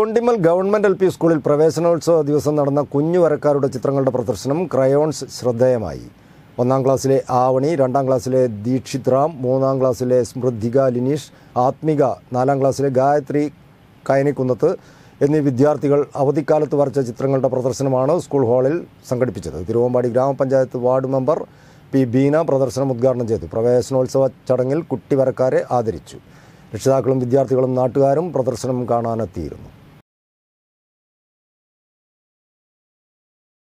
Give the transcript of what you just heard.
Thondimal government L P സ്കൂളിൽ പ്രവേശനോത്സവ ദിവസം നടന്ന കുഞ്ഞു വരക്കാരുടെ ചിത്രങ്ങളുടെ പ്രദർശനം ക്രയോൺസ് ശ്രദ്ധേയമായി. ഒന്നാം ക്ലാസ്സിലെ ആവണി രണ്ടാം ക്ലാസ്സിലെ ദീക്ഷിത് റാം മൂന്നാം ക്ലാസ്സിലെ സ്മൃതിക ലിനീഷ് ആത്മിക നാലാം ക്ലാസ്സിലെ ഗായത്രി കയനിക്കുന്നത്ത് എന്നീ വിദ്യാർത്ഥികൾ അവധിക്കാലത്ത് വരച്ച ചിത്രങ്ങളുടെ പ്രദർശനമാണ് സ്കൂൾ ഹാളിൽ സംഘടിപ്പിച്ചത്. തിരുവമ്പാടി ഗ്രാമപഞ്ചായത്ത് വാർഡ് മെമ്പർ പി ബീന പ്രദർശനം ഉദ്ഘാടനം ചെയ്തു. പ്രവേശനോത്സവ ചടങ്ങിൽ കുട്ടിവരക്കാരെ ആദരിച്ചു. രക്ഷിതാക്കളും വിദ്യാർത്ഥികളും നാട്ടുകാരും പ്രദർശനം കാണാനെത്തിയിരുന്നു.